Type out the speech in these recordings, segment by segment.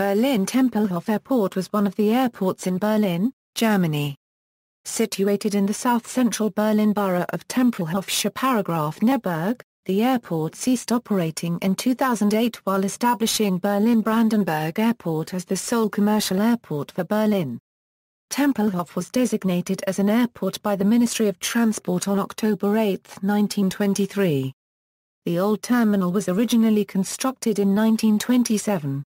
Berlin Tempelhof Airport was one of the airports in Berlin, Germany. Situated in the south-central Berlin borough of Tempelhofsche Paragraph Neuburg, the airport ceased operating in 2008 while establishing Berlin-Brandenburg Airport as the sole commercial airport for Berlin. Tempelhof was designated as an airport by the Ministry of Transport on October 8, 1923. The old terminal was originally constructed in 1927.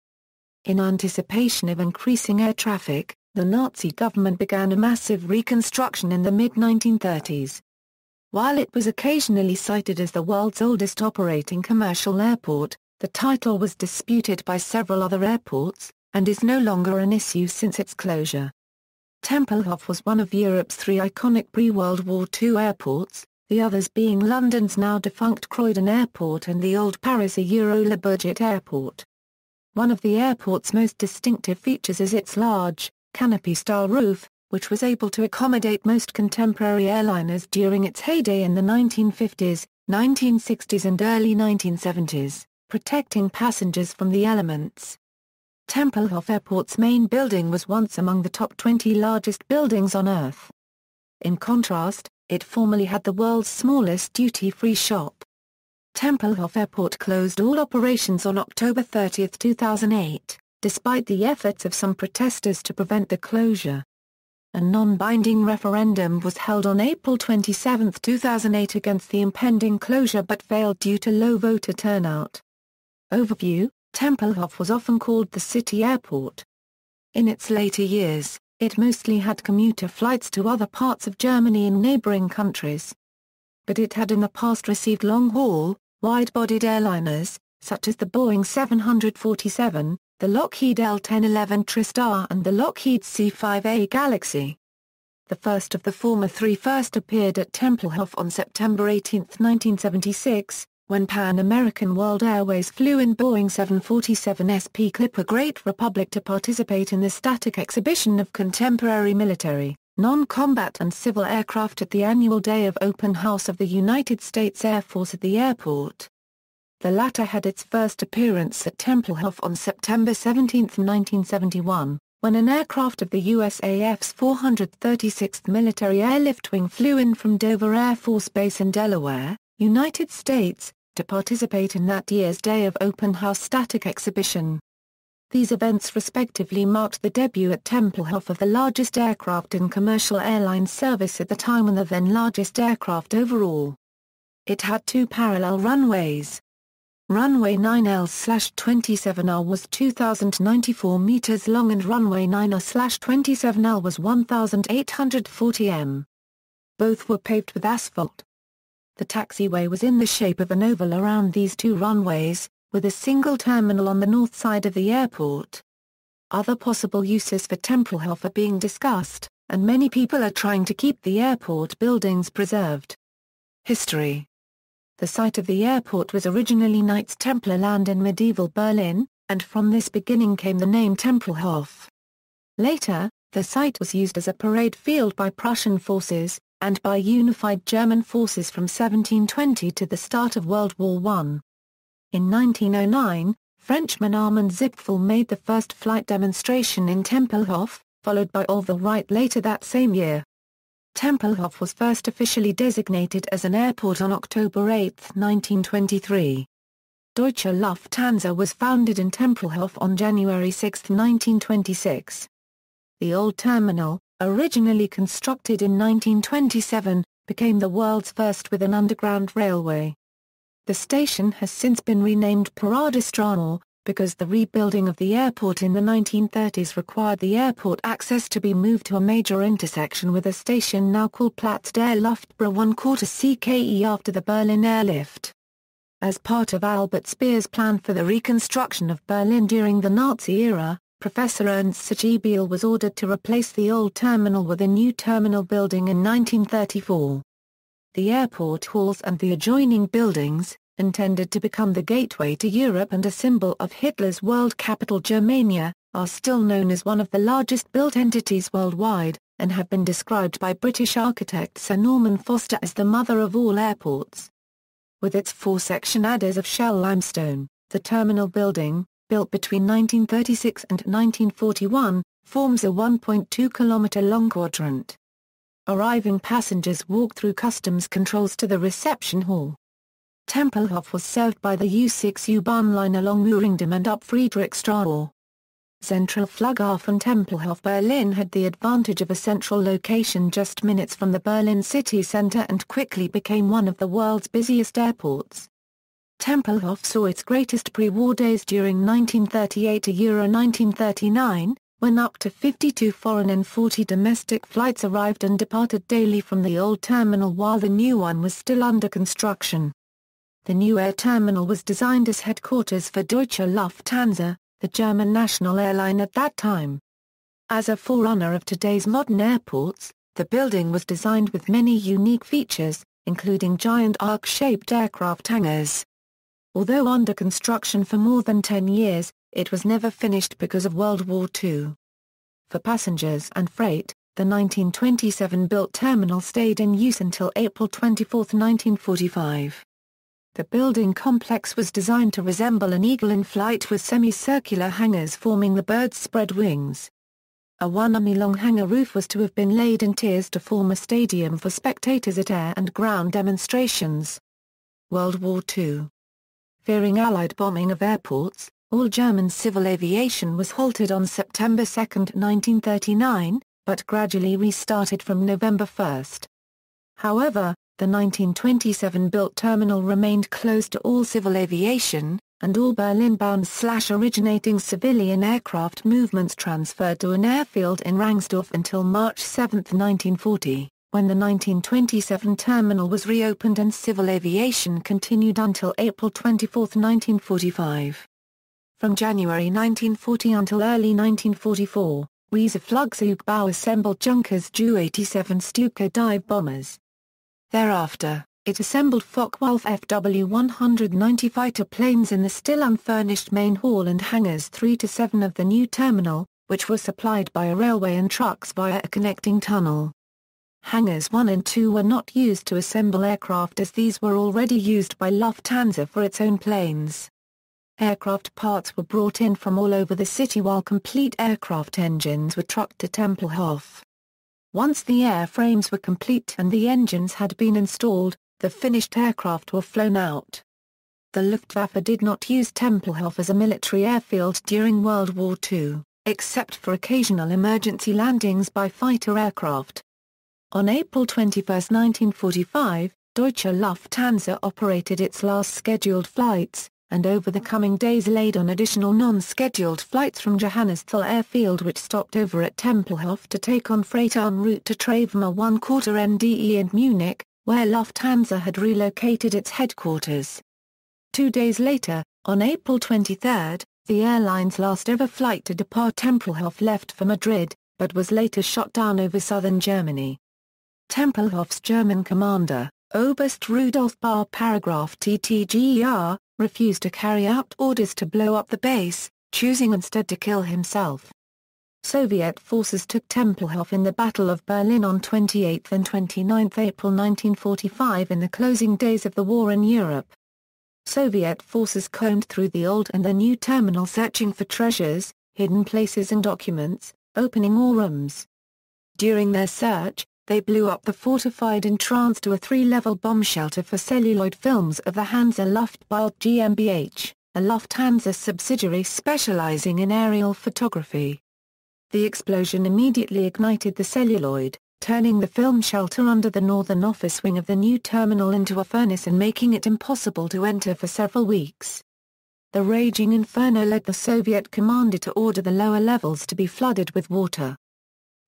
In anticipation of increasing air traffic, the Nazi government began a massive reconstruction in the mid-1930s. While it was occasionally cited as the world's oldest operating commercial airport, the title was disputed by several other airports, and is no longer an issue since its closure. Tempelhof was one of Europe's three iconic pre-World War II airports, the others being London's now defunct Croydon Airport and the old Paris Euro Le Bourget Airport. One of the airport's most distinctive features is its large, canopy-style roof, which was able to accommodate most contemporary airliners during its heyday in the 1950s, 1960s and early 1970s, protecting passengers from the elements. Tempelhof Airport's main building was once among the top 20 largest buildings on Earth. In contrast, it formerly had the world's smallest duty-free shop. Tempelhof Airport closed all operations on October 30, 2008, despite the efforts of some protesters to prevent the closure. A non-binding referendum was held on April 27, 2008 against the impending closure but failed due to low voter turnout. Overview Tempelhof was often called the city airport. In its later years, it mostly had commuter flights to other parts of Germany and neighboring countries. But it had in the past received long-haul, wide-bodied airliners, such as the Boeing 747, the Lockheed L-1011 TriStar and the Lockheed C-5A Galaxy. The first of the former three first appeared at Tempelhof on September 18, 1976, when Pan American World Airways flew in Boeing 747 SP Clipper Great Republic to participate in the static exhibition of contemporary military, non-combat and civil aircraft at the annual Day of Open House of the United States Air Force at the airport. The latter had its first appearance at Tempelhof on September 17, 1971, when an aircraft of the USAF's 436th Military Airlift Wing flew in from Dover Air Force Base in Delaware, United States, to participate in that year's Day of Open House static exhibition. These events respectively marked the debut at Tempelhof of the largest aircraft in commercial airline service at the time and the then largest aircraft overall. It had two parallel runways. Runway 9L-27R was 2,094 meters long and runway 9R-27L was 1,840 m. Both were paved with asphalt. The taxiway was in the shape of an oval around these two runways, with a single terminal on the north side of the airport. Other possible uses for Tempelhof are being discussed, and many people are trying to keep the airport buildings preserved. History The site of the airport was originally Knights Templar land in medieval Berlin, and from this beginning came the name Tempelhof. Later, the site was used as a parade field by Prussian forces, and by unified German forces from 1720 to the start of World War I. In 1909, Frenchman Armand Zipfel made the first flight demonstration in Tempelhof, followed by Orville Wright later that same year. Tempelhof was first officially designated as an airport on October 8, 1923. Deutsche Lufthansa was founded in Tempelhof on January 6, 1926. The old terminal, originally constructed in 1927, became the world's first with an underground railway. The station has since been renamed Paradestraße, because the rebuilding of the airport in the 1930s required the airport access to be moved to a major intersection with a station now called Platz der Luftbrücke 1 quarter CKE after the Berlin airlift. As part of Albert Speer's plan for the reconstruction of Berlin during the Nazi era, Professor Ernst Sagebiel was ordered to replace the old terminal with a new terminal building in 1934. The airport halls and the adjoining buildings, intended to become the gateway to Europe and a symbol of Hitler's world capital Germania, are still known as one of the largest built entities worldwide, and have been described by British architect Sir Norman Foster as the mother of all airports. With its four-section adders of shell limestone, the terminal building, built between 1936 and 1941, forms a 1.2-kilometre-long quadrant. Arriving passengers walk through customs controls to the reception hall. Tempelhof was served by the U6 U-Bahn line along Mehringdamm and up Friedrichstraße. Central Flughafen Tempelhof Berlin had the advantage of a central location just minutes from the Berlin city center and quickly became one of the world's busiest airports. Tempelhof saw its greatest pre-war days during 1938 to Euro 1939, when up to 52 foreign and 40 domestic flights arrived and departed daily from the old terminal while the new one was still under construction. The new air terminal was designed as headquarters for Deutsche Lufthansa, the German national airline at that time. As a forerunner of today's modern airports, the building was designed with many unique features, including giant arc-shaped aircraft hangars. Although under construction for more than 10 years, it was never finished because of World War II. For passengers and freight, the 1927-built terminal stayed in use until April 24, 1945. The building complex was designed to resemble an eagle in flight with semicircular hangars forming the bird's spread wings. A one-army-long hangar roof was to have been laid in tiers to form a stadium for spectators at air and ground demonstrations. World War II Fearing Allied bombing of airports, all German civil aviation was halted on September 2, 1939, but gradually restarted from November 1. However, the 1927-built terminal remained closed to all civil aviation, and all Berlin-bound slash-originating civilian aircraft movements transferred to an airfield in Rangsdorf until March 7, 1940, when the 1927 terminal was reopened and civil aviation continued until April 24, 1945. From January 1940 until early 1944, Weser Flugzeugbau assembled Junkers Ju-87 Stuka dive bombers, Thereafter, it assembled Focke-Wulf FW-190 fighter planes in the still unfurnished main hall and hangars 3 to 7 of the new terminal, which were supplied by a railway and trucks via a connecting tunnel. Hangars 1 and 2 were not used to assemble aircraft as these were already used by Lufthansa for its own planes. Aircraft parts were brought in from all over the city while complete aircraft engines were trucked to Tempelhof. Once the airframes were complete and the engines had been installed, the finished aircraft were flown out. The Luftwaffe did not use Tempelhof as a military airfield during World War II, except for occasional emergency landings by fighter aircraft. On April 21, 1945, Deutsche Lufthansa operated its last scheduled flights, and over the coming days laid on additional non-scheduled flights from Johannisthal Airfield which stopped over at Tempelhof to take on freight en route to Travemünde 1 quarter NDE and Munich, where Lufthansa had relocated its headquarters. Two days later, on April 23, the airline's last ever flight to depart Tempelhof left for Madrid, but was later shot down over southern Germany. Tempelhof's German commander, Oberst Rudolf Bar paragraph TTGER, refused to carry out orders to blow up the base, choosing instead to kill himself. Soviet forces took Tempelhof in the Battle of Berlin on 28 and 29 April 1945 in the closing days of the war in Europe. Soviet forces combed through the old and the new terminal searching for treasures, hidden places and documents, opening all rooms. During their search, they blew up the fortified entrance to a three-level bomb shelter for celluloid films of the Hansa Luftbild GmbH, a Lufthansa subsidiary specializing in aerial photography. The explosion immediately ignited the celluloid, turning the film shelter under the northern office wing of the new terminal into a furnace and making it impossible to enter for several weeks. The raging inferno led the Soviet commander to order the lower levels to be flooded with water.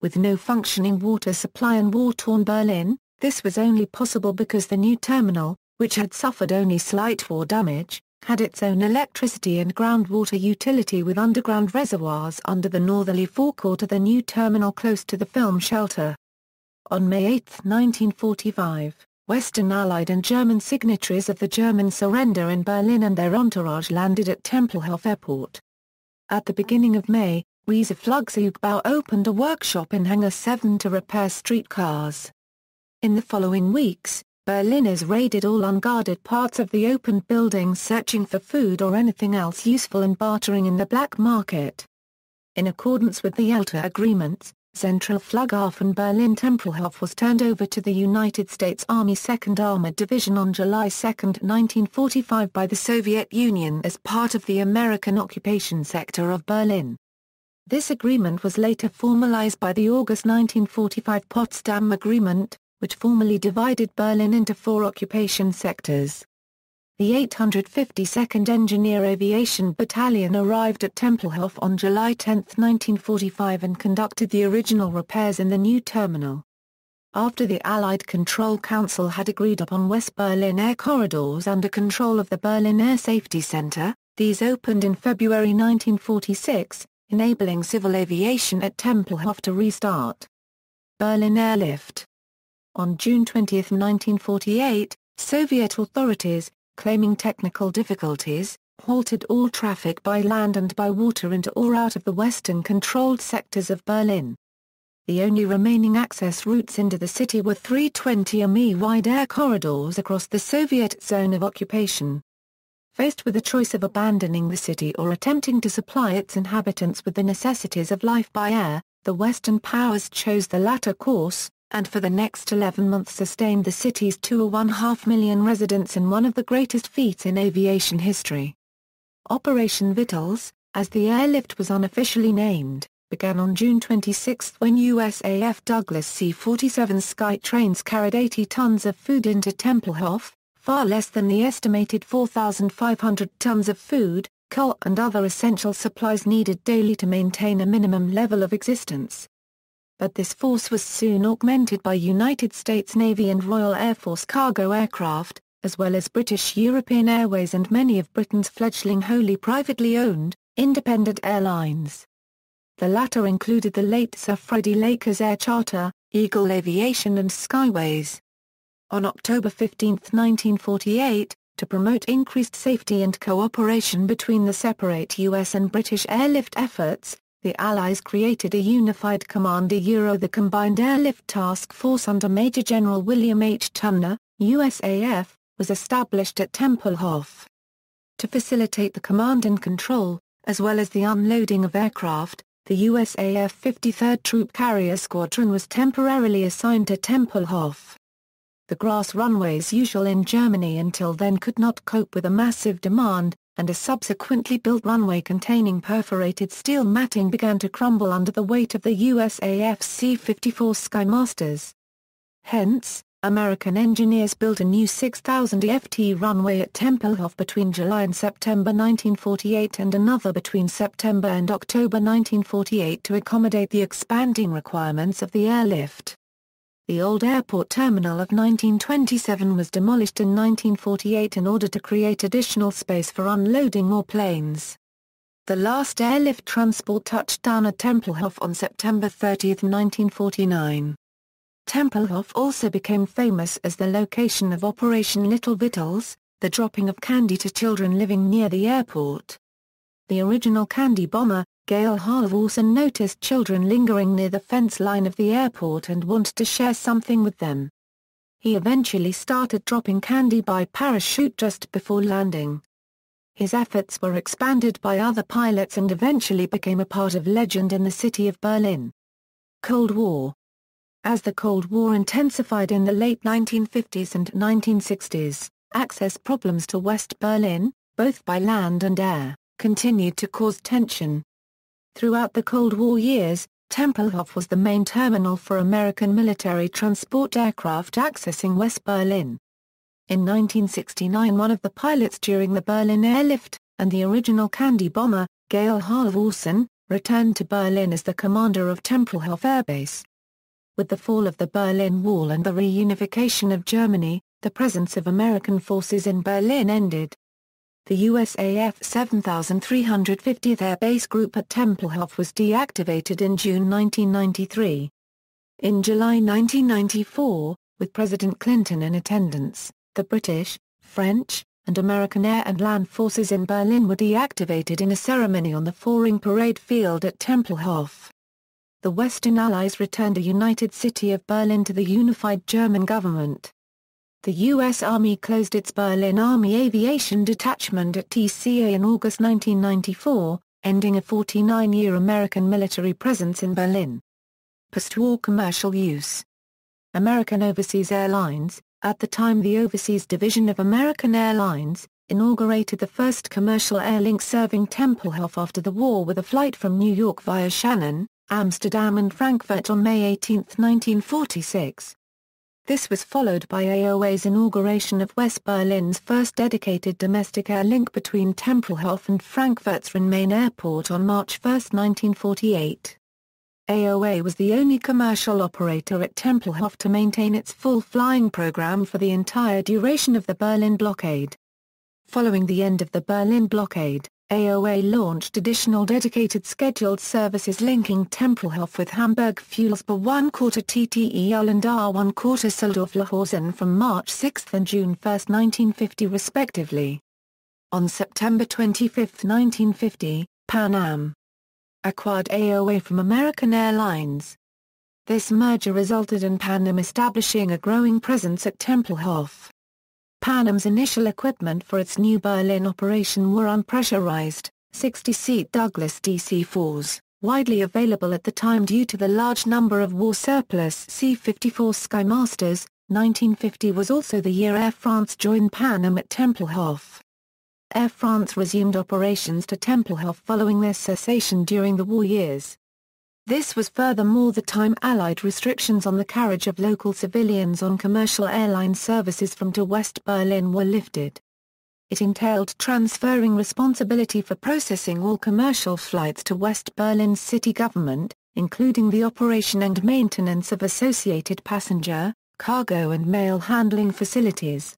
With no functioning water supply in war-torn Berlin, this was only possible because the new terminal, which had suffered only slight war damage, had its own electricity and groundwater utility with underground reservoirs under the northerly forecourt of the new terminal close to the film shelter. On May 8, 1945, Western Allied and German signatories of the German surrender in Berlin and their entourage landed at Tempelhof Airport. At the beginning of May, Weser Flugzeugbau opened a workshop in Hangar 7 to repair streetcars. In the following weeks, Berliners raided all unguarded parts of the opened buildings searching for food or anything else useful and bartering in the black market. In accordance with the Yalta agreements, Central Flughafen Berlin Tempelhof was turned over to the United States Army 2nd Armored Division on July 2, 1945 by the Soviet Union as part of the American occupation sector of Berlin. This agreement was later formalized by the August 1945 Potsdam Agreement, which formally divided Berlin into four occupation sectors. The 852nd Engineer Aviation Battalion arrived at Tempelhof on July 10, 1945 and conducted the original repairs in the new terminal. After the Allied Control Council had agreed upon West Berlin air corridors under control of the Berlin Air Safety Center, these opened in February 1946, enabling civil aviation at Tempelhof to restart. Berlin Airlift On June 20, 1948, Soviet authorities, claiming technical difficulties, halted all traffic by land and by water into or out of the western-controlled sectors of Berlin. The only remaining access routes into the city were 320 mi-wide air corridors across the Soviet zone of occupation. Faced with the choice of abandoning the city or attempting to supply its inhabitants with the necessities of life by air, the Western powers chose the latter course, and for the next 11 months sustained the city's two or one-half million residents in one of the greatest feats in aviation history. Operation Vittles, as the airlift was unofficially named, began on June 26 when USAF Douglas C-47 Skytrains carried 80 tons of food into Tempelhof, far less than the estimated 4,500 tons of food, coal and other essential supplies needed daily to maintain a minimum level of existence but this force was soon augmented by United States Navy and Royal Air Force cargo aircraft, as well as British European Airways and many of Britain's fledgling wholly privately owned, independent airlines. The latter included the late Sir Freddie Laker's Air Charter, Eagle Aviation and Skyways. On October 15, 1948, to promote increased safety and cooperation between the separate U.S. and British airlift efforts, the Allies created a unified command Euro the Combined Airlift Task Force under Major General William H. Tunner, USAF, was established at Tempelhof. To facilitate the command and control, as well as the unloading of aircraft, the USAF 53rd Troop Carrier Squadron was temporarily assigned to Tempelhof. The grass runways usual in Germany until then could not cope with a massive demand, and a subsequently built runway containing perforated steel matting began to crumble under the weight of the USAF C-54 Skymasters. Hence, American engineers built a new 6,000 FT runway at Tempelhof between July and September 1948 and another between September and October 1948 to accommodate the expanding requirements of the airlift. The old airport terminal of 1927 was demolished in 1948 in order to create additional space for unloading more planes. The last airlift transport touched down at Tempelhof on September 30, 1949. Tempelhof also became famous as the location of Operation Little Vittles, the dropping of candy to children living near the airport. The original candy bomber, Gail Halvorsen noticed children lingering near the fence line of the airport and wanted to share something with them. He eventually started dropping candy by parachute just before landing. His efforts were expanded by other pilots and eventually became a part of legend in the city of Berlin. Cold War As the Cold War intensified in the late 1950s and 1960s, access problems to West Berlin, both by land and air, continued to cause tension. Throughout the Cold War years, Tempelhof was the main terminal for American military transport aircraft accessing West Berlin. In 1969 one of the pilots during the Berlin airlift, and the original candy bomber, Gail Halvorsen, returned to Berlin as the commander of Tempelhof Air Base. With the fall of the Berlin Wall and the reunification of Germany, the presence of American forces in Berlin ended. The USAF 7350th Air Base Group at Tempelhof was deactivated in June 1993. In July 1994, with President Clinton in attendance, the British, French, and American air and land forces in Berlin were deactivated in a ceremony on the Führung Parade Field at Tempelhof. The Western Allies returned a united city of Berlin to the unified German government. The U.S. Army closed its Berlin Army Aviation Detachment at TCA in August 1994, ending a 49-year American military presence in Berlin. Post-war commercial use American Overseas Airlines, at the time the Overseas Division of American Airlines, inaugurated the first commercial air airlink serving Tempelhof after the war with a flight from New York via Shannon, Amsterdam and Frankfurt on May 18, 1946. This was followed by AOA's inauguration of West Berlin's first dedicated domestic air link between Tempelhof and Frankfurt's Rhein-Main Airport on March 1, 1948. AOA was the only commercial operator at Tempelhof to maintain its full flying program for the entire duration of the Berlin blockade. Following the end of the Berlin blockade, AOA launched additional dedicated scheduled services linking Tempelhof with Hamburg Fuhlsbach 1 quarter TTE and R1 quarter Soldorf-Lehausen from March 6 and June 1, 1950 respectively. On September 25, 1950, Pan Am acquired AOA from American Airlines. This merger resulted in Pan Am establishing a growing presence at Tempelhof. Pan Am's initial equipment for its new Berlin operation were unpressurized, 60-seat Douglas DC-4s, widely available at the time due to the large number of war surplus C-54 Skymasters. 1950 was also the year Air France joined Pan Am at Tempelhof. Air France resumed operations to Tempelhof following their cessation during the war years. This was furthermore the time Allied restrictions on the carriage of local civilians on commercial airline services from to West Berlin were lifted. It entailed transferring responsibility for processing all commercial flights to West Berlin's city government, including the operation and maintenance of associated passenger, cargo and mail handling facilities.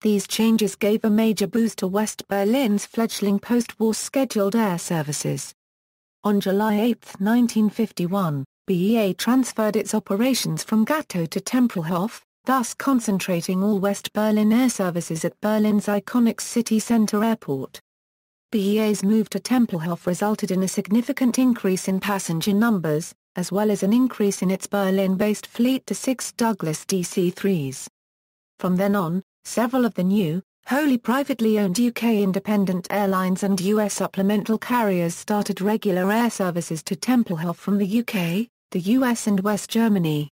These changes gave a major boost to West Berlin's fledgling post-war scheduled air services. On July 8, 1951, BEA transferred its operations from Gatow to Tempelhof, thus concentrating all West Berlin air services at Berlin's iconic city center airport. BEA's move to Tempelhof resulted in a significant increase in passenger numbers, as well as an increase in its Berlin-based fleet to six Douglas DC-3s. From then on, several of the new, wholly privately owned UK independent airlines and US supplemental carriers started regular air services to Tempelhof from the UK, the US and West Germany.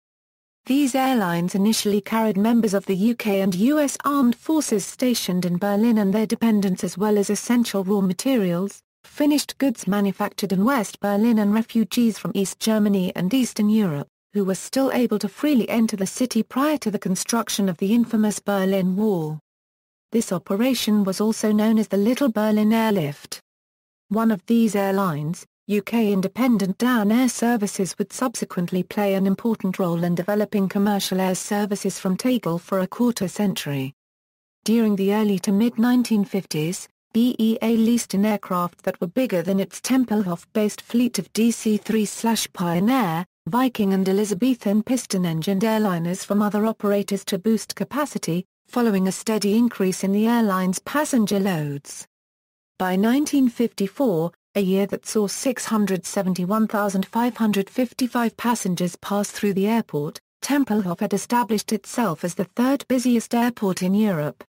These airlines initially carried members of the UK and US armed forces stationed in Berlin and their dependents as well as essential raw materials, finished goods manufactured in West Berlin and refugees from East Germany and Eastern Europe, who were still able to freely enter the city prior to the construction of the infamous Berlin Wall. This operation was also known as the Little Berlin Airlift. One of these airlines, UK independent Dan Air Services would subsequently play an important role in developing commercial air services from Tegel for a quarter century. During the early to mid-1950s, BEA leased an aircraft that were bigger than its Tempelhof-based fleet of DC-3-Pioneer, Viking and Elizabethan piston-engined airliners from other operators to boost capacity, following a steady increase in the airline's passenger loads. By 1954, a year that saw 671,555 passengers pass through the airport, Tempelhof had established itself as the third busiest airport in Europe.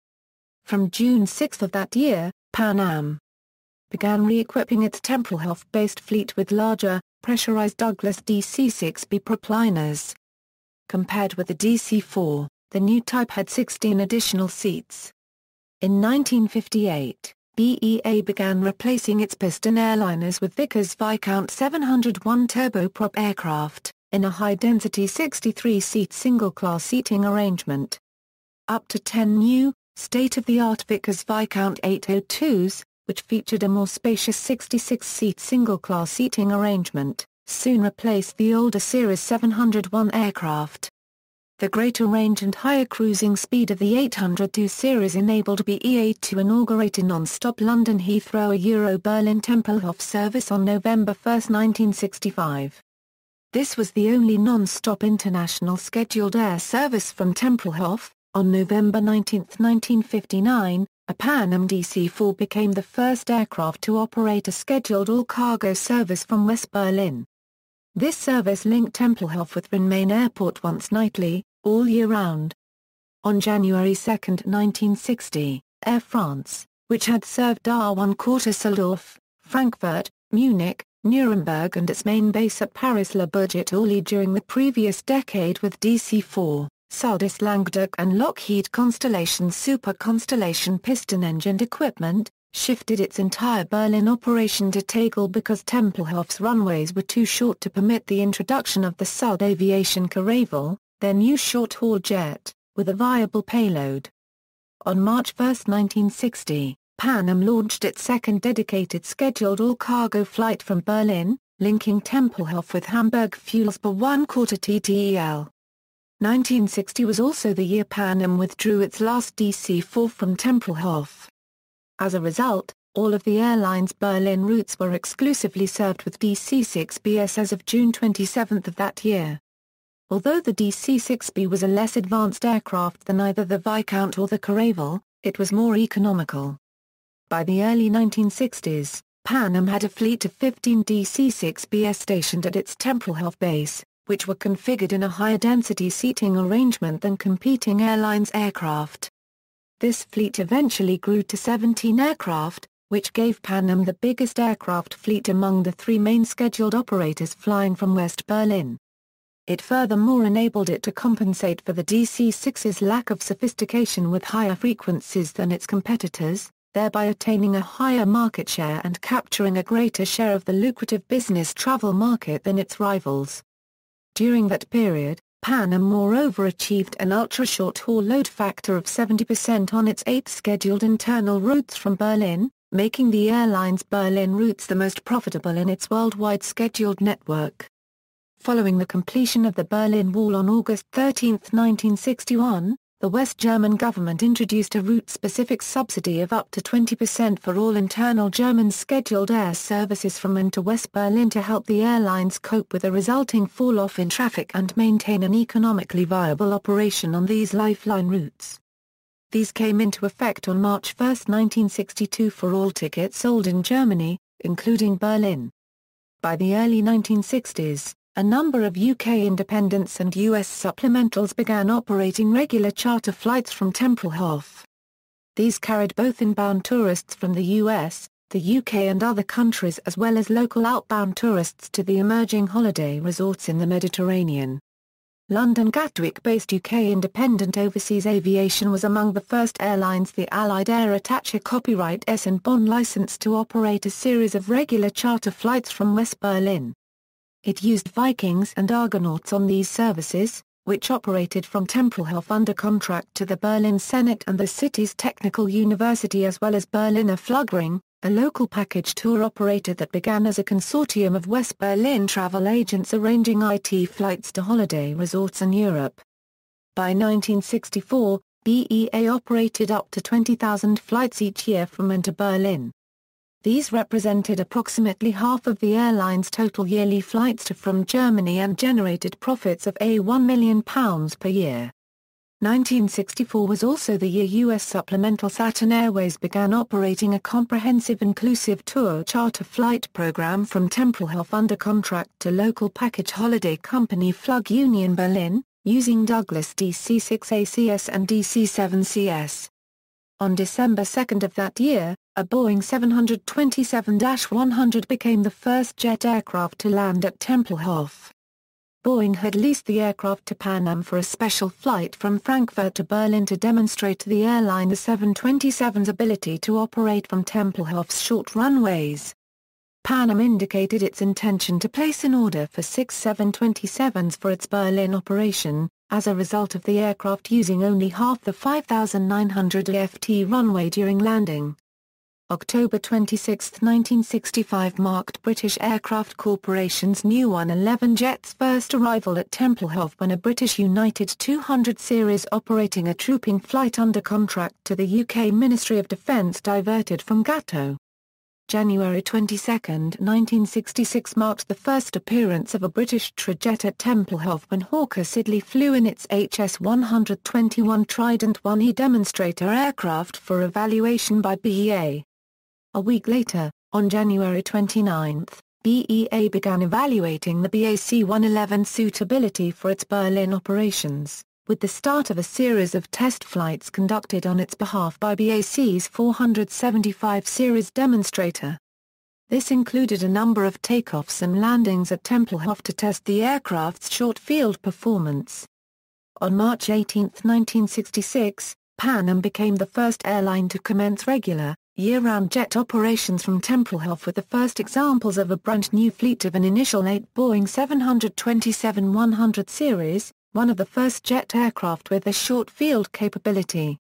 From June 6 of that year, Pan Am began re-equipping its Tempelhof-based fleet with larger, pressurized Douglas DC-6B propliners. Compared with the DC-4, the new type had 16 additional seats. In 1958, BEA began replacing its piston airliners with Vickers Viscount 701 turboprop aircraft, in a high-density 63-seat single-class seating arrangement. Up to 10 new, state-of-the-art Vickers Viscount 802s, which featured a more spacious 66-seat single-class seating arrangement, soon replaced the older Series 701 aircraft. The greater range and higher cruising speed of the 802 series enabled BEA to inaugurate a non-stop London Heathrow Euro Berlin Tempelhof service on November 1, 1965. This was the only non-stop international scheduled air service from Tempelhof. On November 19, 1959, a Pan Am DC-4 became the first aircraft to operate a scheduled all-cargo service from West Berlin. This service linked Tempelhof with Rhein-Main Airport once nightly, all year round. On January 2, 1960, Air France, which had served Darwin-Courteseldorf, Frankfurt, Munich, Nuremberg and its main base at Paris-Le Bourget-Orly during the previous decade with DC-4, Saldus Languedoc and Lockheed Constellation Super Constellation piston-engined equipment, shifted its entire Berlin operation to Tegel because Tempelhof's runways were too short to permit the introduction of the Sud Aviation Caravelle, their new short-haul jet, with a viable payload. On March 1, 1960, Pan Am launched its second dedicated scheduled all-cargo flight from Berlin, linking Tempelhof with Hamburg fuels per one quarter TTEL. 1960 was also the year Pan Am withdrew its last DC-4 from Tempelhof. As a result, all of the airline's Berlin routes were exclusively served with DC-6Bs as of June 27 of that year. Although the DC-6B was a less advanced aircraft than either the Viscount or the Caravelle, it was more economical. By the early 1960s, Pan Am had a fleet of 15 DC-6Bs stationed at its Tempelhof base, which were configured in a higher density seating arrangement than competing airlines' aircraft. This fleet eventually grew to 17 aircraft, which gave Pan Am the biggest aircraft fleet among the three main scheduled operators flying from West Berlin. It furthermore enabled it to compensate for the DC-6's lack of sophistication with higher frequencies than its competitors, thereby attaining a higher market share and capturing a greater share of the lucrative business travel market than its rivals. During that period, Pan Am moreover achieved an ultra-short-haul load factor of 70% on its eight scheduled internal routes from Berlin, making the airline's Berlin routes the most profitable in its worldwide scheduled network. Following the completion of the Berlin Wall on August 13, 1961, the West German government introduced a route-specific subsidy of up to 20% for all internal German scheduled air services from and to West Berlin to help the airlines cope with the resulting fall-off in traffic and maintain an economically viable operation on these lifeline routes. These came into effect on March 1, 1962 for all tickets sold in Germany, including Berlin. By the early 1960s, a number of UK independents and US supplementals began operating regular charter flights from Tempelhof. These carried both inbound tourists from the US, the UK and other countries as well as local outbound tourists to the emerging holiday resorts in the Mediterranean. London Gatwick-based UK independent Overseas Aviation was among the first airlines the Allied Air attach a copyright S and bond license to operate a series of regular charter flights from West Berlin. It used Vikings and Argonauts on these services, which operated from Tempelhof under contract to the Berlin Senate and the city's technical university as well as Berliner Flugring, a local package tour operator that began as a consortium of West Berlin travel agents arranging IT flights to holiday resorts in Europe. By 1964, BEA operated up to 20,000 flights each year from and to Berlin. These represented approximately half of the airline's total yearly flights to from Germany and generated profits of a £1 million per year. 1964 was also the year U.S. supplemental Saturn Airways began operating a comprehensive inclusive tour charter flight program from Tempelhof under contract to local package holiday company Flug Union Berlin, using Douglas DC-6ACS and DC-7CS. On December 2 of that year, a Boeing 727-100 became the first jet aircraft to land at Tempelhof. Boeing had leased the aircraft to Pan Am for a special flight from Frankfurt to Berlin to demonstrate to the airline the 727's ability to operate from Tempelhof's short runways. Pan Am indicated its intention to place an order for six 727s for its Berlin operation, as a result of the aircraft using only half the 5,900 FT runway during landing. October 26, 1965 marked British Aircraft Corporation's new 111 jet's first arrival at Tempelhof when a British United 200 series operating a trooping flight under contract to the UK Ministry of Defence diverted from Gatow. January 22, 1966 marked the first appearance of a British trijet at Tempelhof when Hawker Siddeley flew in its HS-121 Trident 1E demonstrator aircraft for evaluation by BEA. A week later, on January 29, BEA began evaluating the BAC-111 suitability for its Berlin operations. with the start of a series of test flights conducted on its behalf by BAC's 475 series demonstrator. This included a number of takeoffs and landings at Tempelhof to test the aircraft's short-field performance. On March 18, 1966, Pan Am became the first airline to commence regular, year-round jet operations from Tempelhof with the first examples of a brand new fleet of an initial eight Boeing 727-100 series, one of the first jet aircraft with a short-field capability.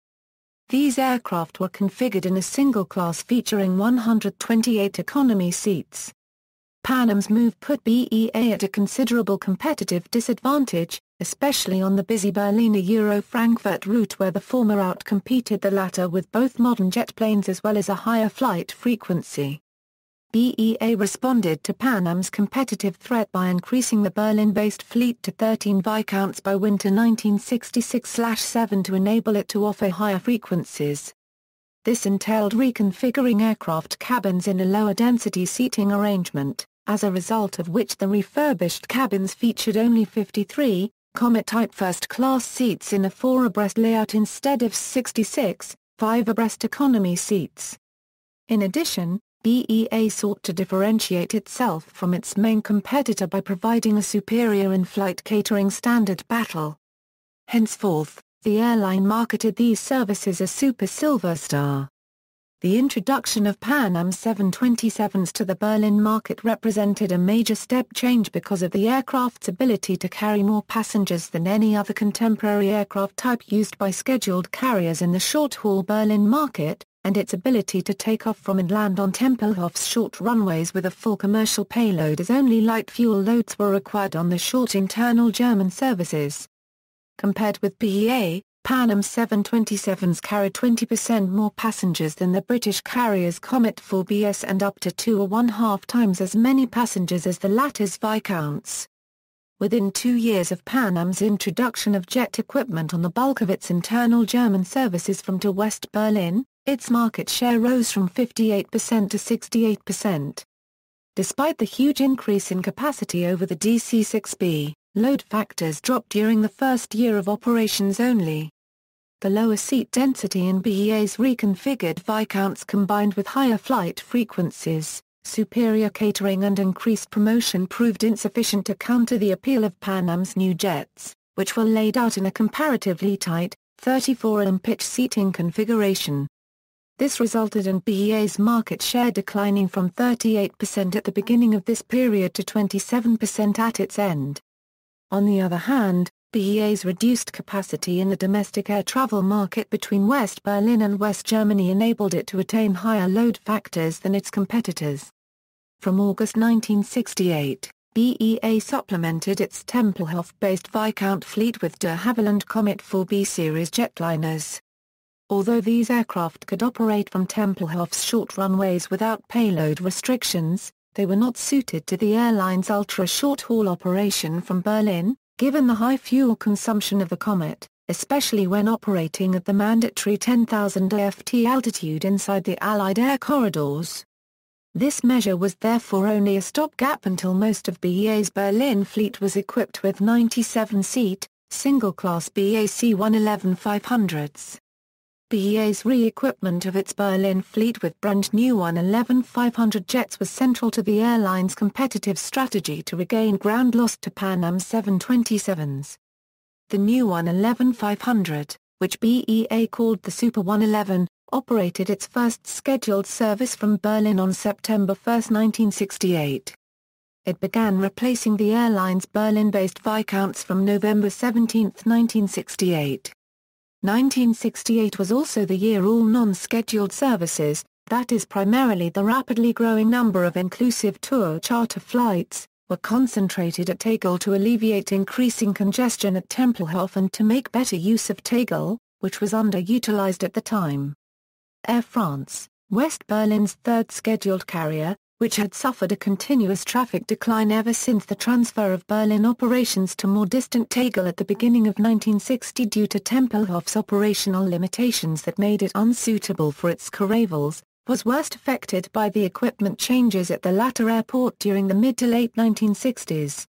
These aircraft were configured in a single class featuring 128 economy seats. Pan Am's move put BEA at a considerable competitive disadvantage, especially on the busy Berliner-Euro-Frankfurt route where the former outcompeted the latter with both modern jet planes as well as a higher flight frequency. BEA responded to Pan Am's competitive threat by increasing the Berlin-based fleet to 13 Viscounts by winter 1966-7 to enable it to offer higher frequencies. This entailed reconfiguring aircraft cabins in a lower density seating arrangement as a result of which the refurbished cabins featured only 53, Comet-type first-class seats in a four-abreast layout instead of 66, five-abreast economy seats. In addition, BEA sought to differentiate itself from its main competitor by providing a superior in-flight catering standard battle. Henceforth, the airline marketed these services as Super Silver Star. The introduction of Pan Am 727s to the Berlin market represented a major step change because of the aircraft's ability to carry more passengers than any other contemporary aircraft type used by scheduled carriers in the short-haul Berlin market, and its ability to take off from and land on Tempelhof's short runways with a full commercial payload as only light fuel loads were required on the short internal German services. Compared with BEA, Pan Am 727s carried 20% more passengers than the British carriers Comet 4BS and up to two or one-half times as many passengers as the latter's Viscounts. Within two years of Pan Am's introduction of jet equipment on the bulk of its internal German services from to West Berlin, its market share rose from 58% to 68%. Despite the huge increase in capacity over the DC-6B, Load factors dropped during the first year of operations only. The lower seat density in BEA's reconfigured Viscounts combined with higher flight frequencies, superior catering and increased promotion proved insufficient to counter the appeal of Pan Am's new jets, which were laid out in a comparatively tight, 34 mm pitch seating configuration. This resulted in BEA's market share declining from 38% at the beginning of this period to 27% at its end. On the other hand, BEA's reduced capacity in the domestic air travel market between West Berlin and West Germany enabled it to attain higher load factors than its competitors. From August 1968, BEA supplemented its Tempelhof-based Viscount fleet with de Havilland Comet 4B series jetliners. Although these aircraft could operate from Tempelhof's short runways without payload restrictions, they were not suited to the airline's ultra-short-haul operation from Berlin, given the high fuel consumption of the Comet, especially when operating at the mandatory 10,000 aft altitude inside the Allied air corridors. This measure was therefore only a stopgap until most of BEA's Berlin fleet was equipped with 97-seat, single-class BAC 111-500s. BEA's re-equipment of its Berlin fleet with brand new 111-500 jets was central to the airline's competitive strategy to regain ground lost to Pan Am 727s. The new 111-500, which BEA called the Super 111, operated its first scheduled service from Berlin on September 1, 1968. It began replacing the airline's Berlin-based Viscounts from November 17, 1968. 1968 was also the year all non-scheduled services, that is primarily the rapidly growing number of inclusive tour charter flights, were concentrated at Tegel to alleviate increasing congestion at Tempelhof and to make better use of Tegel, which was underutilized at the time. Air France, West Berlin's third scheduled carrier, which had suffered a continuous traffic decline ever since the transfer of Berlin operations to more distant Tegel at the beginning of 1960 due to Tempelhof's operational limitations that made it unsuitable for its Caravelles, was worst affected by the equipment changes at the latter airport during the mid to late 1960s.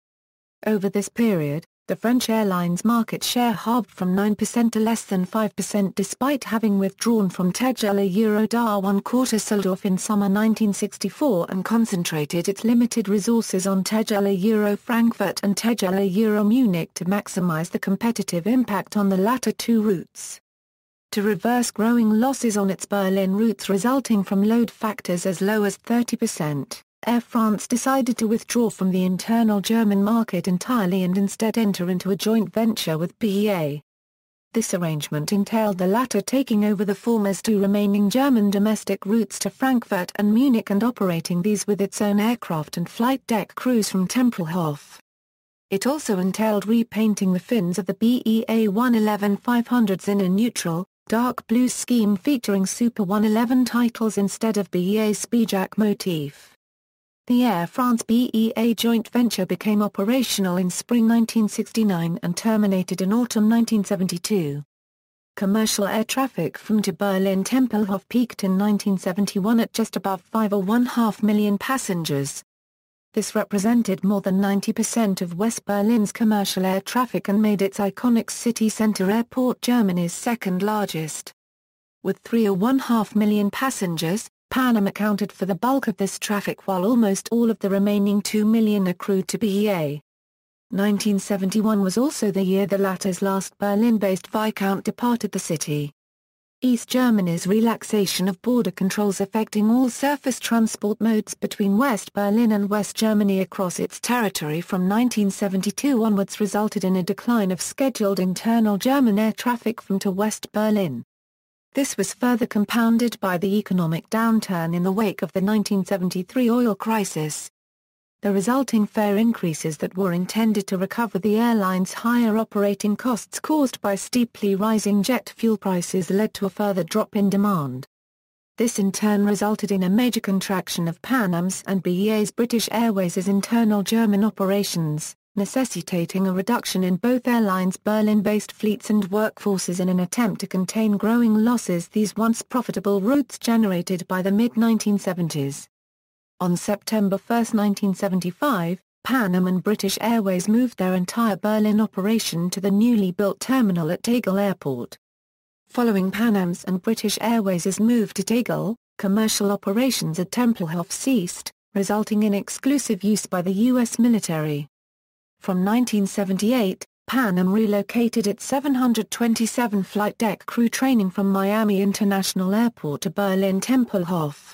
Over this period, The French airline's market share halved from 9% to less than 5% despite having withdrawn from Tegela Eurodar one quarter sold off in summer 1964 and concentrated its limited resources on Tegela Euro Frankfurt and Tegela Euro Munich to maximize the competitive impact on the latter two routes. To reverse growing losses on its Berlin routes resulting from load factors as low as 30%. Air France decided to withdraw from the internal German market entirely and instead enter into a joint venture with BEA. This arrangement entailed the latter taking over the former's two remaining German domestic routes to Frankfurt and Munich and operating these with its own aircraft and flight deck crews from Tempelhof. It also entailed repainting the fins of the BEA 111 500s in a neutral, dark blue scheme featuring Super 111 titles instead of BEA's Speedjack motif. The Air France BEA joint venture became operational in spring 1969 and terminated in autumn 1972. Commercial air traffic from to Berlin Tempelhof peaked in 1971 at just above 5 or 1/2 million passengers. This represented more than 90% of West Berlin's commercial air traffic and made its iconic city center airport Germany's second largest. With 3 or 1/2 million passengers, Pan Am accounted for the bulk of this traffic while almost all of the remaining 2 million accrued to BEA. 1971 was also the year the latter's last Berlin-based Viscount departed the city. East Germany's relaxation of border controls affecting all surface transport modes between West Berlin and West Germany across its territory from 1972 onwards resulted in a decline of scheduled internal German air traffic from to West Berlin. This was further compounded by the economic downturn in the wake of the 1973 oil crisis. The resulting fare increases that were intended to recover the airline's higher operating costs caused by steeply rising jet fuel prices led to a further drop in demand. This in turn resulted in a major contraction of Pan Am's and BEA's British Airways' internal German operations necessitating a reduction in both airlines' Berlin-based fleets and workforces in an attempt to contain growing losses these once profitable routes generated by the mid-1970s. On September 1, 1975, Pan Am and British Airways moved their entire Berlin operation to the newly built terminal at Tegel Airport. Following Pan Am's and British Airways' move to Tegel, commercial operations at Tempelhof ceased, resulting in exclusive use by the U.S. military. From 1978, Pan Am relocated its 727 flight deck crew training from Miami International Airport to Berlin Tempelhof.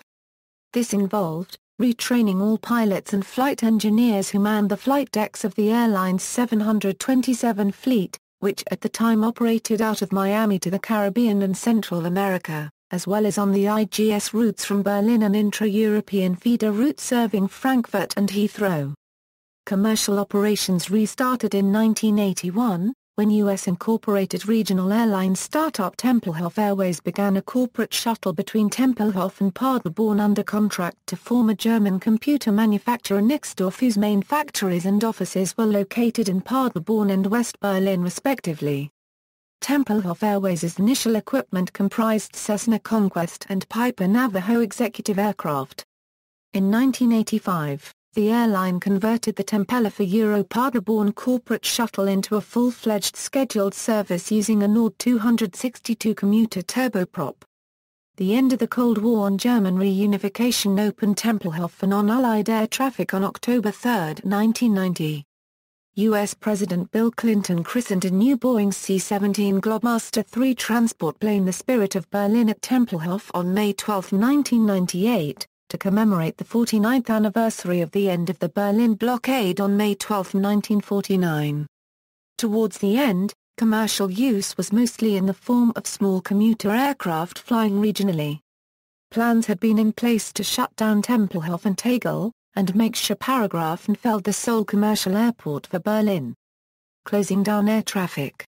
This involved, retraining all pilots and flight engineers who manned the flight decks of the airline's 727 fleet, which at the time operated out of Miami to the Caribbean and Central America, as well as on the IGS routes from Berlin and intra-European feeder routes serving Frankfurt and Heathrow. Commercial operations restarted in 1981, when U.S. incorporated regional airline startup Tempelhof Airways began a corporate shuttle between Tempelhof and Paderborn under contract to former German computer manufacturer Nixdorf whose main factories and offices were located in Paderborn and West Berlin respectively. Tempelhof Airways' initial equipment comprised Cessna Conquest and Piper Navajo executive aircraft. In 1985, the airline converted the Tempelhof Euro Paderborn corporate shuttle into a full-fledged scheduled service using a Nord 262 commuter turboprop. The end of the Cold War and German reunification opened Tempelhof for non-Allied air traffic on October 3, 1990. U.S. President Bill Clinton christened a new Boeing C-17 Globemaster III transport plane the Spirit of Berlin at Tempelhof on May 12, 1998, to commemorate the 49th anniversary of the end of the Berlin blockade on May 12, 1949. Towards the end, commercial use was mostly in the form of small commuter aircraft flying regionally. Plans had been in place to shut down Tempelhof and Tegel, and make Schaparagrafenfeld the sole commercial airport for Berlin. Closing down air traffic.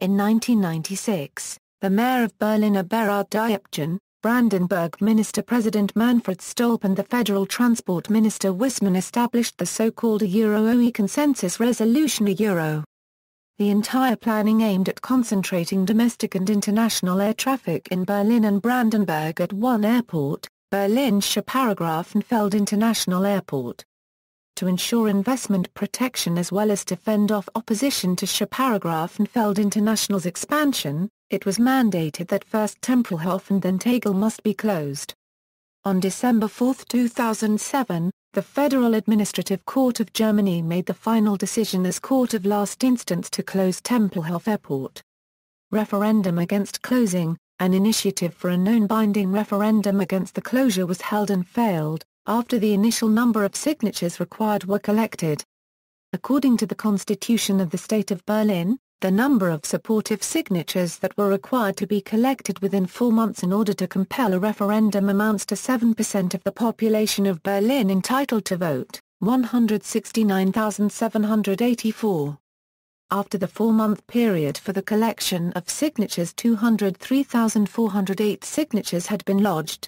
In 1996, the mayor of Berlin Eberhard Diepgen, Brandenburg Minister-President Manfred Stolpe and the Federal Transport Minister Wissmann established the so-called Euro-OE Consensus Resolution Euro. The entire planning aimed at concentrating domestic and international air traffic in Berlin and Brandenburg at one airport, Berlin Schaparagrafenfeld International Airport. to ensure investment protection as well as to fend off opposition to Schaparaggrafenfeld International's expansion, it was mandated that first Tempelhof and then Tegel must be closed. On December 4, 2007, the Federal Administrative Court of Germany made the final decision as court of last instance to close Tempelhof Airport. Referendum against closing, an initiative for a non-binding referendum against the closure was held and failed, after the initial number of signatures required were collected. According to the Constitution of the State of Berlin, the number of supportive signatures that were required to be collected within four months in order to compel a referendum amounts to 7% of the population of Berlin entitled to vote, 169,784. After the four-month period for the collection of signatures 203,408 signatures had been lodged.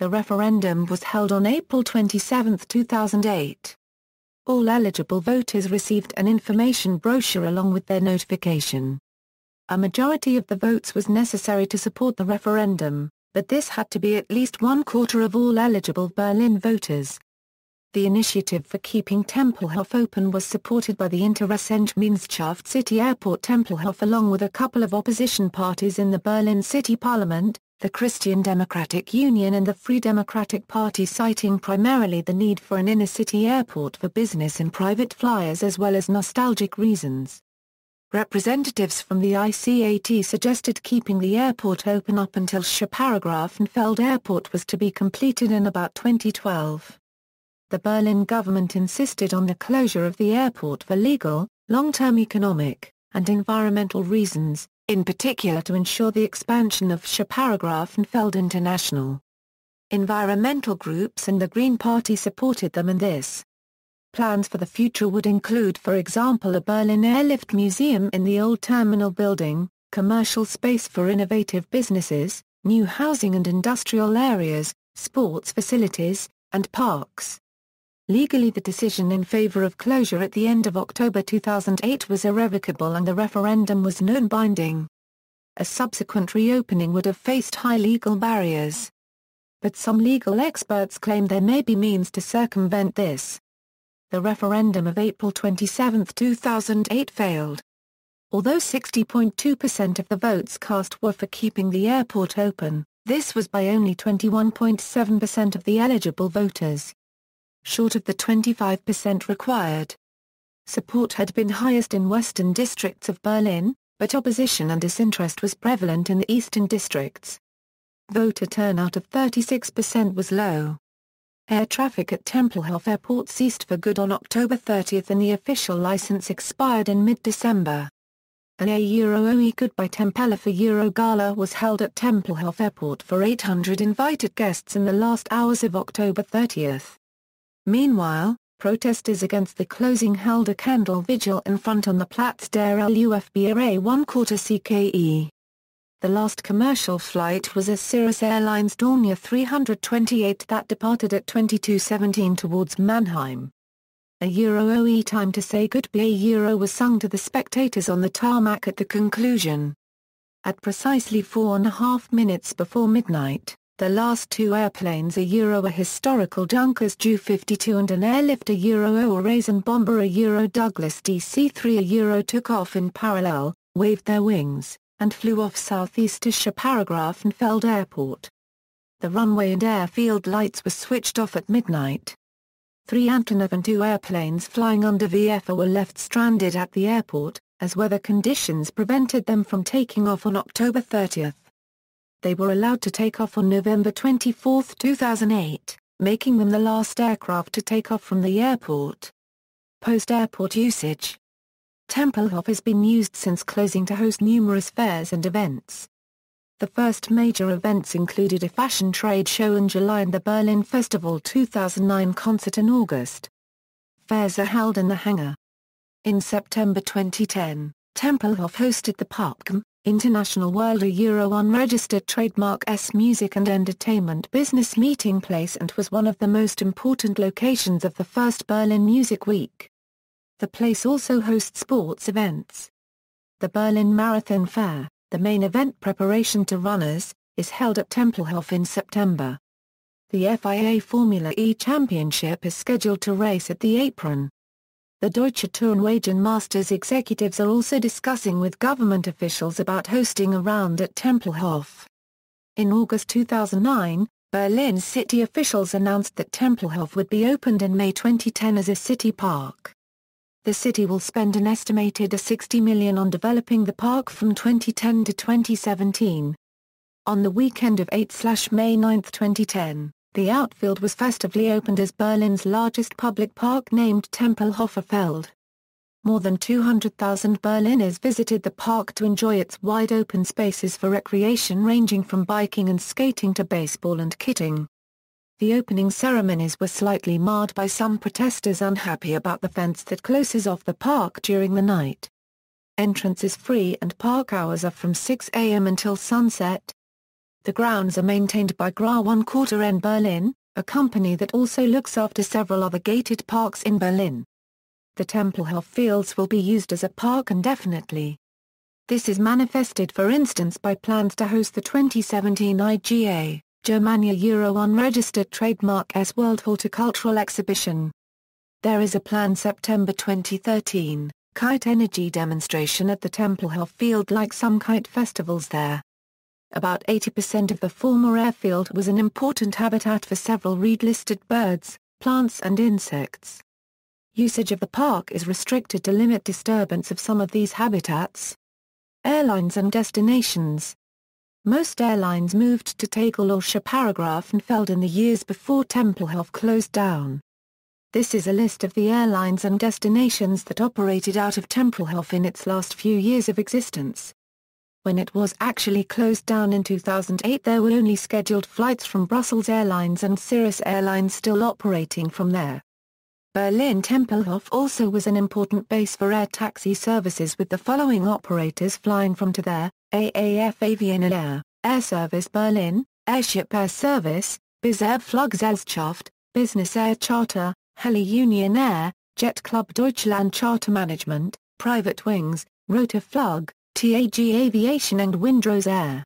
The referendum was held on April 27, 2008. All eligible voters received an information brochure along with their notification. A majority of the votes was necessary to support the referendum, but this had to be at least one quarter of all eligible Berlin voters. The initiative for keeping Tempelhof open was supported by the Interessengemeinschaft City Airport Tempelhof along with a couple of opposition parties in the Berlin City Parliament, the Christian Democratic Union and the Free Democratic Party citing primarily the need for an inner-city airport for business and private flyers as well as nostalgic reasons. Representatives from the ICAT suggested keeping the airport open up until Schaparaggrafenfeld Airport was to be completed in about 2012. The Berlin government insisted on the closure of the airport for legal, long-term economic, and environmental reasons, in particular to ensure the expansion of Schaparagraf and Feld International. Environmental groups and the Green Party supported them in this. Plans for the future would include for example a Berlin airlift museum in the old terminal building, commercial space for innovative businesses, new housing and industrial areas, sports facilities, and parks. Legally the decision in favor of closure at the end of October 2008 was irrevocable and the referendum was non-binding. A subsequent reopening would have faced high legal barriers. But some legal experts claim there may be means to circumvent this. The referendum of April 27, 2008 failed. Although 60.2% of the votes cast were for keeping the airport open, this was by only 21.7% of the eligible voters short of the 25% required. Support had been highest in western districts of Berlin, but opposition and disinterest was prevalent in the eastern districts. Voter turnout of 36% was low. Air traffic at Tempelhof Airport ceased for good on October 30 and the official license expired in mid-December. An A Euro OE Goodbye Tempelhof for Euro Gala was held at Tempelhof Airport for 800 invited guests in the last hours of October 30. Meanwhile, protesters against the closing held a candle vigil in front on the Platz der LUFBRA 1 quarter CKE. The last commercial flight was a Cirrus Airlines Dornier 328 that departed at 22.17 towards Mannheim. A Euro OE time to say goodbye Euro was sung to the spectators on the tarmac at the conclusion. At precisely four and a half minutes before midnight, the last two airplanes a Euro a historical Junkers Ju-52 and an airlift a Euro Raisin bomber a Euro Douglas DC-3 a Euro took off in parallel, waved their wings, and flew off southeast to Schaparaggrafenfeld Airport. The runway and airfield lights were switched off at midnight. Three Antonov and two airplanes flying under VFR were left stranded at the airport, as weather conditions prevented them from taking off on October 30 they were allowed to take off on November 24, 2008, making them the last aircraft to take off from the airport. Post-airport usage Tempelhof has been used since closing to host numerous fairs and events. The first major events included a fashion trade show in July and the Berlin Festival 2009 concert in August. Fairs are held in the hangar. In September 2010, Tempelhof hosted the Popkomm, International World a Euro unregistered trademark S Music and Entertainment Business Meeting Place and was one of the most important locations of the first Berlin Music Week. The place also hosts sports events. The Berlin Marathon Fair, the main event preparation to runners, is held at Tempelhof in September. the FIA Formula E Championship is scheduled to race at the apron. The Deutsche Tourenwagen Masters executives are also discussing with government officials about hosting a round at Tempelhof. In August 2009, Berlin city officials announced that Tempelhof would be opened in May 2010 as a city park. The city will spend an estimated 60 million on developing the park from 2010 to 2017. On the weekend of 8-May 9, 2010, the outfield was festively opened as Berlin's largest public park named Tempelhofer Feld. More than 200,000 Berliners visited the park to enjoy its wide open spaces for recreation ranging from biking and skating to baseball and kitting. The opening ceremonies were slightly marred by some protesters unhappy about the fence that closes off the park during the night. Entrance is free and park hours are from 6 a.m. until sunset, the grounds are maintained by GRA One Quarter N Berlin, a company that also looks after several other gated parks in Berlin. The Tempelhof Fields will be used as a park indefinitely. This is manifested for instance by plans to host the 2017 IGA, Germania Euro unregistered trademark S World Horticultural Exhibition. There is a planned September 2013, kite energy demonstration at the Tempelhof Field like some kite festivals there. About 80% of the former airfield was an important habitat for several reed-listed birds, plants and insects. Usage of the park is restricted to limit disturbance of some of these habitats. Airlines and destinations Most airlines moved to Tegel or Schaparagraphenfeld in the years before Tempelhof closed down. This is a list of the airlines and destinations that operated out of Tempelhof in its last few years of existence. When it was actually closed down in 2008 there were only scheduled flights from Brussels Airlines and Cirrus Airlines still operating from there. Berlin Tempelhof also was an important base for air taxi services with the following operators flying from to there, AAF Avian Air, Air Service Berlin, Airship Air Service, BizAir Fluggesellschaft, Business Air Charter, Heli Union Air, Jet Club Deutschland Charter Management, Private Wings, Rotorflug, TAG Aviation and Windrose Air.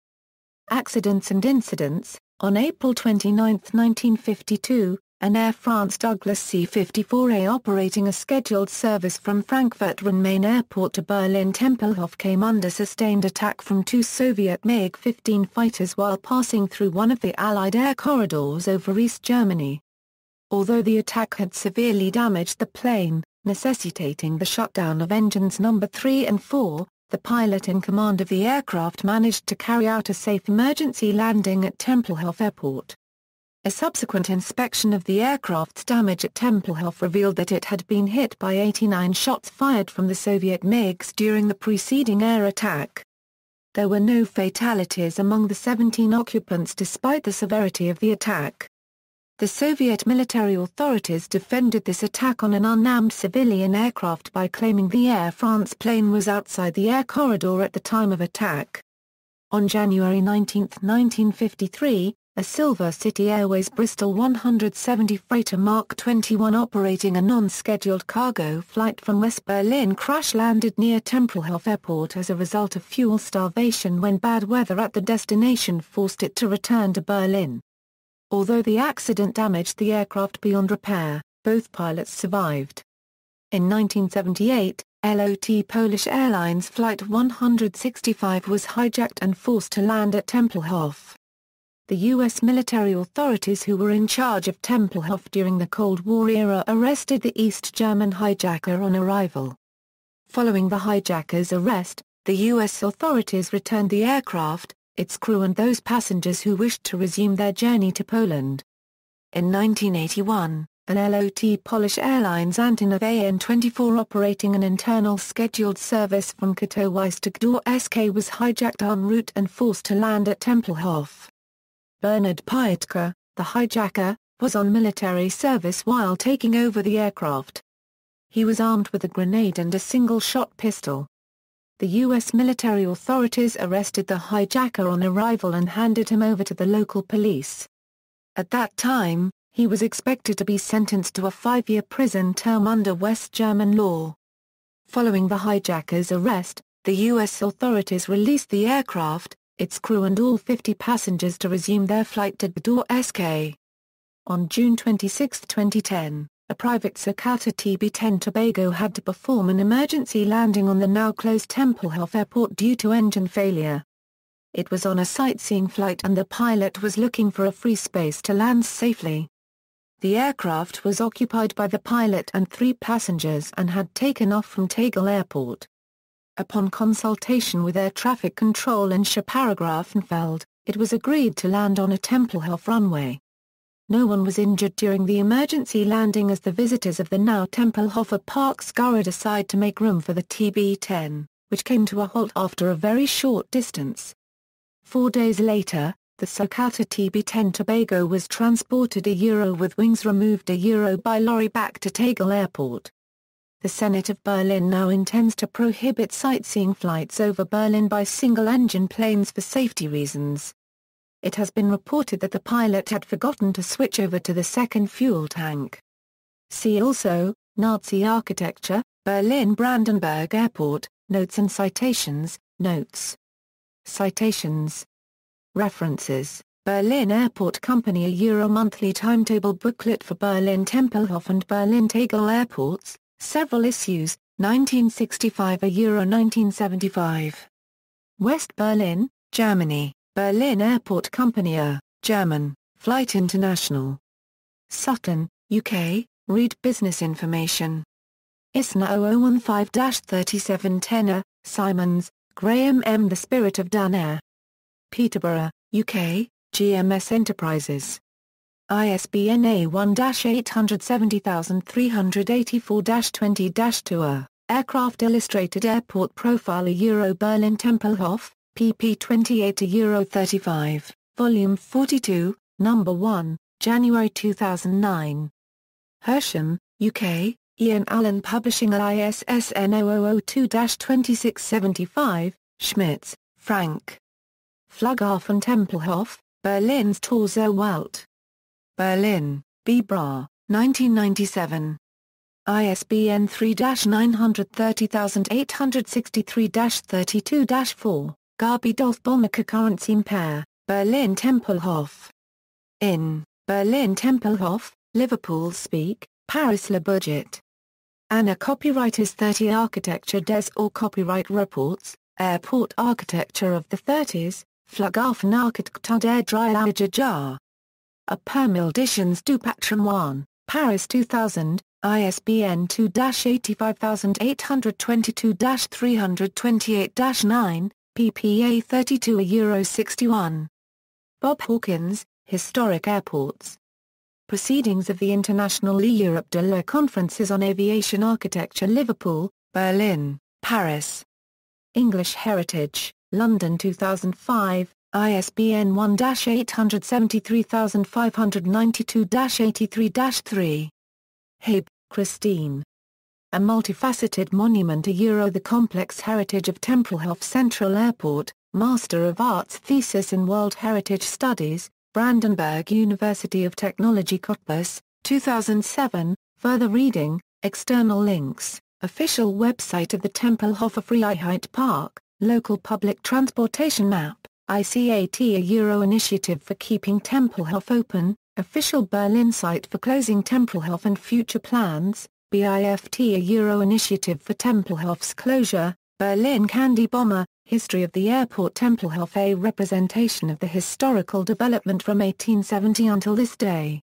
Accidents and Incidents On April 29, 1952, an Air France Douglas C-54A operating a scheduled service from Frankfurt Rhein-Main Airport to Berlin Tempelhof came under sustained attack from two Soviet MiG-15 fighters while passing through one of the Allied air corridors over East Germany. Although the attack had severely damaged the plane, necessitating the shutdown of engines number 3 and 4, the pilot in command of the aircraft managed to carry out a safe emergency landing at Tempelhof Airport. A subsequent inspection of the aircraft's damage at Tempelhof revealed that it had been hit by 89 shots fired from the Soviet MiGs during the preceding air attack. There were no fatalities among the 17 occupants despite the severity of the attack. The Soviet military authorities defended this attack on an unmanned civilian aircraft by claiming the Air France plane was outside the air corridor at the time of attack. On January 19, 1953, a Silver City Airways Bristol 170 freighter Mark 21 operating a non-scheduled cargo flight from West Berlin crash-landed near Tempelhof Airport as a result of fuel starvation when bad weather at the destination forced it to return to Berlin. Although the accident damaged the aircraft beyond repair, both pilots survived. In 1978, LOT Polish Airlines Flight 165 was hijacked and forced to land at Tempelhof. The U.S. military authorities who were in charge of Tempelhof during the Cold War era arrested the East German hijacker on arrival. Following the hijacker's arrest, the U.S. authorities returned the aircraft, its crew and those passengers who wished to resume their journey to Poland. In 1981, an LOT Polish Airlines Antonov AN-24 operating an internal scheduled service from Katowice to Gdańsk SK was hijacked en route and forced to land at Tempelhof. Bernard Pietka, the hijacker, was on military service while taking over the aircraft. He was armed with a grenade and a single-shot pistol the U.S. military authorities arrested the hijacker on arrival and handed him over to the local police. At that time, he was expected to be sentenced to a five-year prison term under West German law. Following the hijacker's arrest, the U.S. authorities released the aircraft, its crew and all 50 passengers to resume their flight to Gdańsk. On June 26, 2010, a private Socata TB-10 Tobago had to perform an emergency landing on the now-closed Tempelhof Airport due to engine failure. It was on a sightseeing flight and the pilot was looking for a free space to land safely. The aircraft was occupied by the pilot and three passengers and had taken off from Tegel Airport. Upon consultation with air traffic control in Schaparrgrafenfeld, it was agreed to land on a Tempelhof runway. No one was injured during the emergency landing as the visitors of the now Tempelhofer Park scurried aside to make room for the TB-10, which came to a halt after a very short distance. Four days later, the Socata TB-10 Tobago was transported a Euro with wings removed a Euro by lorry back to Tegel Airport. The Senate of Berlin now intends to prohibit sightseeing flights over Berlin by single-engine planes for safety reasons. It has been reported that the pilot had forgotten to switch over to the second fuel tank. See also, Nazi architecture, Berlin-Brandenburg Airport, Notes and Citations, Notes. Citations. References, Berlin Airport Company A Euro monthly timetable booklet for Berlin Tempelhof and Berlin Tegel airports, several issues, 1965 A Euro 1975. West Berlin, Germany. Berlin Airport Company A, German, Flight International. Sutton, UK, Reed Business Information. ISNA 0015-3710 Simons, Graham M. The Spirit of Danair. Peterborough, UK, GMS Enterprises. ISBN A1-870384-20-2 Aircraft Illustrated Airport Profile Euro Berlin Tempelhof, pp 28 to Euro 35, Volume 42, Number 1, January 2009. Hersham, UK, Ian Allan Publishing ISSN 0002-2675, Schmitz, Frank. Flughafen Tempelhof, Berlin's Tor zur Welt. Berlin, B. Bra, 1997. ISBN 3-930863-32-4. Gabi Dolf Bommecker Currency Pair, Berlin Tempelhof. In, Berlin Tempelhof, Liverpool Speke, Paris Le Bourget. Anna Copyright is 30 Architecture des or Copyright Reports, Airport Architecture of the 30s, Flughafen Architektur der Dreilage A Permil Editions du Patrimoine, Paris 2000, ISBN 2-85822-328-9, PPA 32 a Euro 61. Bob Hawkins, Historic Airports. Proceedings of the International Europe de la Conferences on Aviation Architecture Liverpool, Berlin, Paris. English Heritage, London 2005, ISBN 1-873592-83-3. Hib, Christine a multifaceted monument a Euro the complex heritage of Tempelhof Central Airport, Master of Arts thesis in World Heritage Studies, Brandenburg University of Technology Cottbus, 2007, further reading, external links, official website of the Tempelhofer Freiheit Park, local public transportation map, ICAT a Euro initiative for keeping Tempelhof open, official Berlin site for closing Tempelhof and future plans, BIFT a Euro initiative for Tempelhof's closure, Berlin Candy Bomber, History of the Airport Tempelhof a representation of the historical development from 1870 until this day.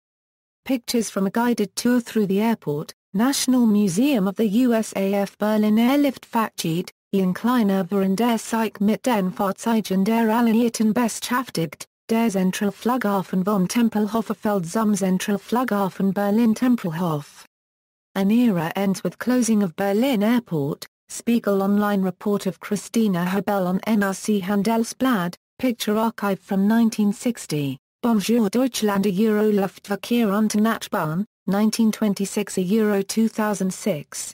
Pictures from a guided tour through the airport, National Museum of the USAF Berlin Airlift Factsheet, Ian Kleiner in der Psych mit den Fahrzeugen der Alliierten beschäftigt, der Zentralflughafen von Tempelhofer Feld zum Zentralflughafen Berlin Tempelhof. An era ends with closing of Berlin Airport, Spiegel Online report of Christina Hebel on NRC Handelsblatt, picture archive from 1960, Bonjour Deutschland a Euro Luftverkehr und Nachbarn, 1926 a Euro 2006.